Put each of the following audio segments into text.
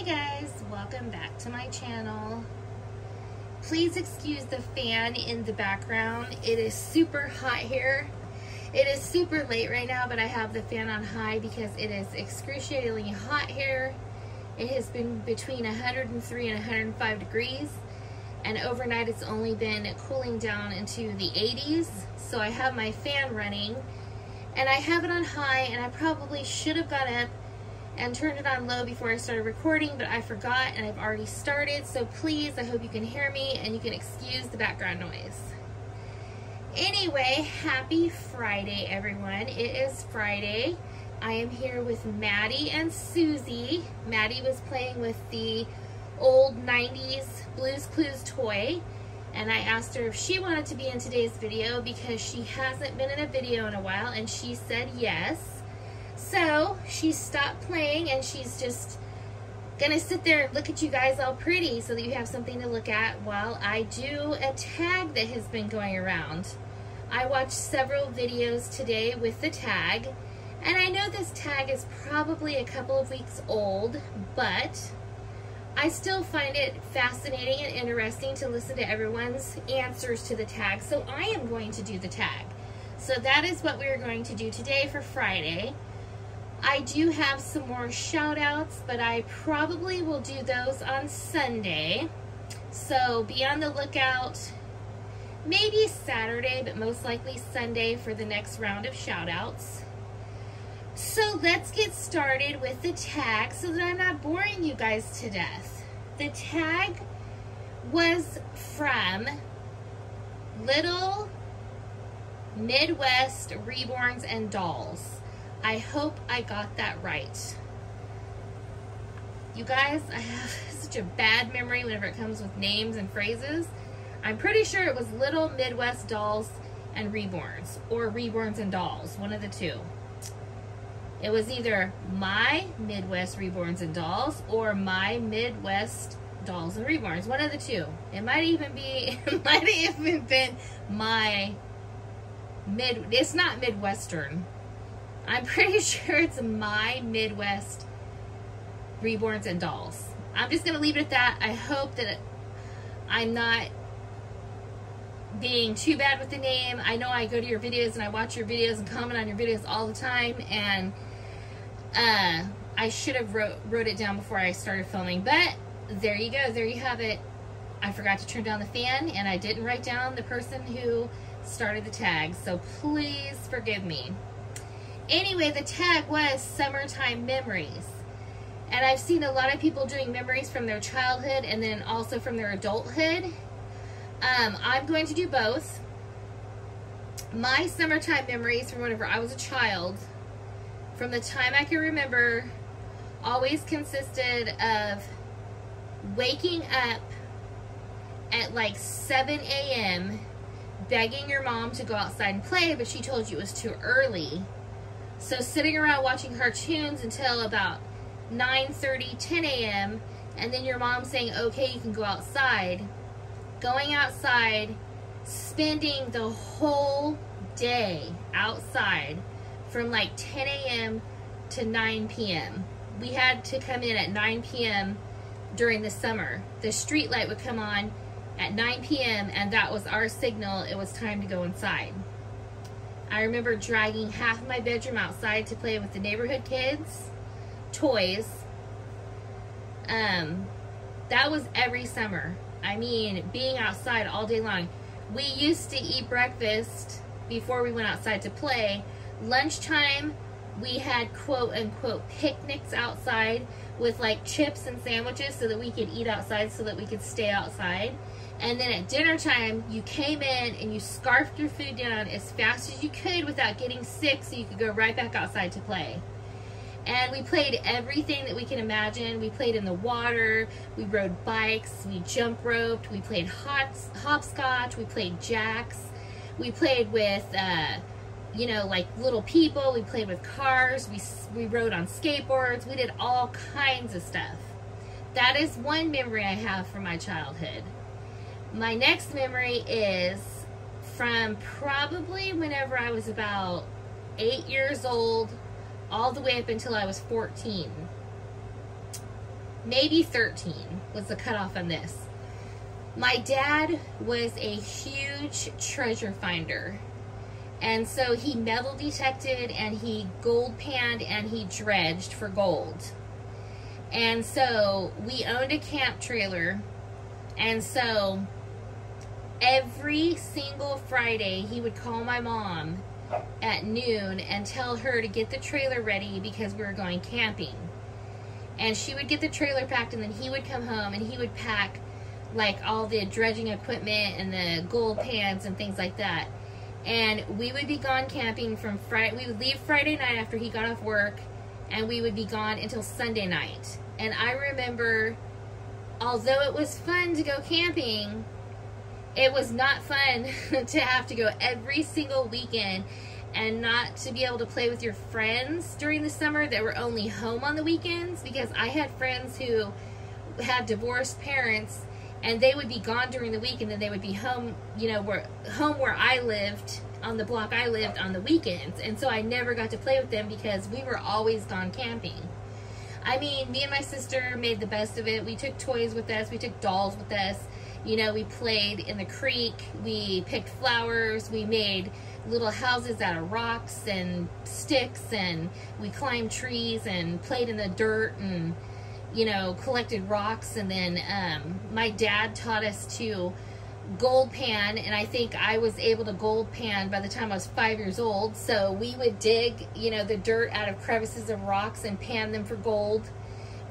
Hey guys, welcome back to my channel. Please excuse the fan in the background. It is super hot here. It is super late right now, but I have the fan on high because it is excruciatingly hot here. It has been between 103 and 105 degrees, and overnight it's only been cooling down into the 80s. So I have my fan running, and I have it on high, and I probably should have got up and turned it on low before I started recording, but I forgot and I've already started. So please, I hope you can hear me and you can excuse the background noise. Anyway, happy Friday, everyone. It is Friday. I am here with Maddie and Susie. Maddie was playing with the old 90s Blues Clues toy and I asked her if she wanted to be in today's video because she hasn't been in a video in a while and she said yes. So she stopped playing and she's just gonna sit there and look at you guys all pretty so that you have something to look at while I do a tag that has been going around. I watched several videos today with the tag and I know this tag is probably a couple of weeks old, but I still find it fascinating and interesting to listen to everyone's answers to the tag, so I am going to do the tag. So that is what we are going to do today for Friday. I do have some more shout outs, but I probably will do those on Sunday. So be on the lookout maybe Saturday, but most likely Sunday for the next round of shout outs. So let's get started with the tag so that I'm not boring you guys to death. The tag was from Little Midwest Reborns and Dolls. I hope I got that right. You guys, I have such a bad memory whenever it comes with names and phrases. I'm pretty sure it was Little Midwest Dolls and Reborns, or Reborns and Dolls, one of the two. It was either My Midwest Reborns and Dolls or My Midwest Dolls and Reborns, one of the two. It might even be, it might have even been My Mid, it's not Midwestern I'm pretty sure it's my Midwest Reborns and Dolls. I'm just going to leave it at that. I hope that I'm not being too bad with the name. I know I go to your videos and I watch your videos and comment on your videos all the time and uh, I should have wrote, wrote it down before I started filming. But there you go. There you have it. I forgot to turn down the fan and I didn't write down the person who started the tag. So please forgive me. Anyway, the tag was Summertime Memories. And I've seen a lot of people doing memories from their childhood and then also from their adulthood. Um, I'm going to do both. My summertime memories from whenever I was a child, from the time I can remember, always consisted of waking up at like 7 a.m., begging your mom to go outside and play, but she told you it was too early so sitting around watching cartoons until about 9.30, 10 a.m., and then your mom saying, okay, you can go outside. Going outside, spending the whole day outside from like 10 a.m. to 9 p.m. We had to come in at 9 p.m. during the summer. The street light would come on at 9 p.m. and that was our signal. It was time to go inside. I remember dragging half my bedroom outside to play with the neighborhood kids, toys. Um, that was every summer. I mean, being outside all day long. We used to eat breakfast before we went outside to play. Lunchtime, we had quote unquote picnics outside with like chips and sandwiches so that we could eat outside so that we could stay outside. And then at dinner time, you came in and you scarfed your food down as fast as you could without getting sick so you could go right back outside to play. And we played everything that we can imagine. We played in the water, we rode bikes, we jump roped, we played hot, hopscotch, we played jacks, we played with, uh, you know, like little people, we played with cars, we, we rode on skateboards, we did all kinds of stuff. That is one memory I have from my childhood. My next memory is from probably whenever I was about eight years old, all the way up until I was 14. maybe 13 was the cutoff on this. My dad was a huge treasure finder. And so he metal detected and he gold panned and he dredged for gold. And so we owned a camp trailer. And so every single Friday he would call my mom at noon and tell her to get the trailer ready because we were going camping. And she would get the trailer packed and then he would come home and he would pack like all the dredging equipment and the gold pans and things like that. And we would be gone camping from Friday. We would leave Friday night after he got off work and we would be gone until Sunday night. And I remember, although it was fun to go camping, it was not fun to have to go every single weekend and not to be able to play with your friends during the summer that were only home on the weekends because I had friends who had divorced parents and they would be gone during the week and then they would be home, you know, where home where I lived on the block I lived on the weekends. And so I never got to play with them because we were always gone camping. I mean, me and my sister made the best of it. We took toys with us, we took dolls with us. You know, we played in the creek, we picked flowers, we made little houses out of rocks and sticks, and we climbed trees and played in the dirt and, you know, collected rocks. And then um, my dad taught us to gold pan and I think I was able to gold pan by the time I was five years old. So we would dig, you know, the dirt out of crevices of rocks and pan them for gold.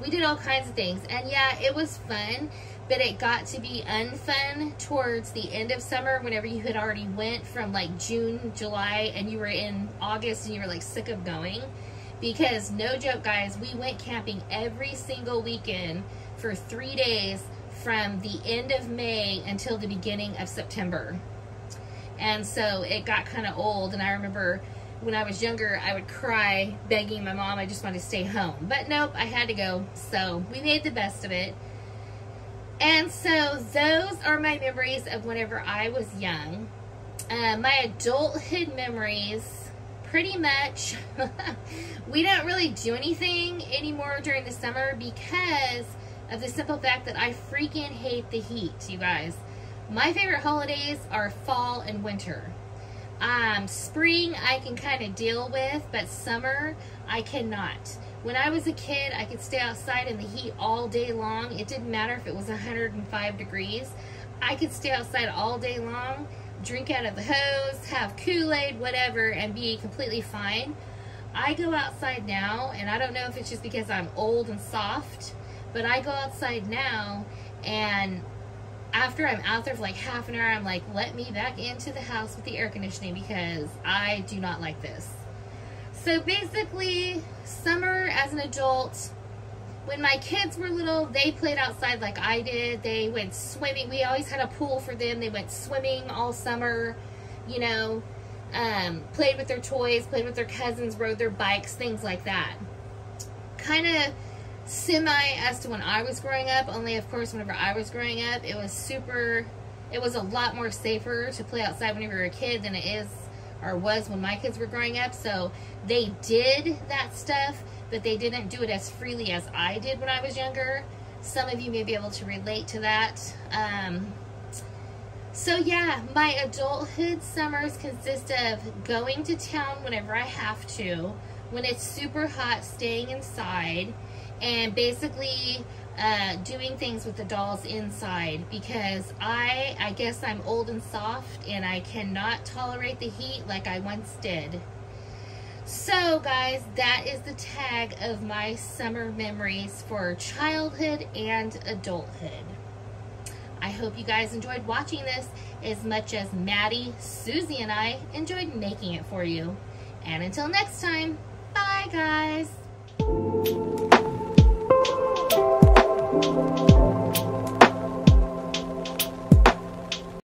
We did all kinds of things. And yeah, it was fun but it got to be unfun towards the end of summer whenever you had already went from like June, July, and you were in August and you were like sick of going. Because no joke, guys, we went camping every single weekend for three days from the end of May until the beginning of September. And so it got kind of old, and I remember when I was younger, I would cry begging my mom I just wanted to stay home. But nope, I had to go. So we made the best of it. And so those are my memories of whenever I was young. Uh, my adulthood memories, pretty much, we don't really do anything anymore during the summer because of the simple fact that I freaking hate the heat, you guys. My favorite holidays are fall and winter. Um, spring I can kind of deal with, but summer I cannot. When I was a kid, I could stay outside in the heat all day long. It didn't matter if it was 105 degrees. I could stay outside all day long, drink out of the hose, have Kool-Aid, whatever, and be completely fine. I go outside now, and I don't know if it's just because I'm old and soft, but I go outside now, and after I'm out there for like half an hour, I'm like, let me back into the house with the air conditioning because I do not like this. So basically, summer as an adult, when my kids were little, they played outside like I did. They went swimming. We always had a pool for them. They went swimming all summer, you know, um, played with their toys, played with their cousins, rode their bikes, things like that. Kind of semi as to when I was growing up, only of course whenever I was growing up, it was super, it was a lot more safer to play outside when you were a kid than it is or was when my kids were growing up. So they did that stuff, but they didn't do it as freely as I did when I was younger. Some of you may be able to relate to that. Um, so yeah, my adulthood summers consist of going to town whenever I have to, when it's super hot, staying inside, and basically uh, doing things with the dolls inside because I, I guess I'm old and soft and I cannot tolerate the heat like I once did. So guys, that is the tag of my summer memories for childhood and adulthood. I hope you guys enjoyed watching this as much as Maddie, Susie, and I enjoyed making it for you. And until next time, bye guys!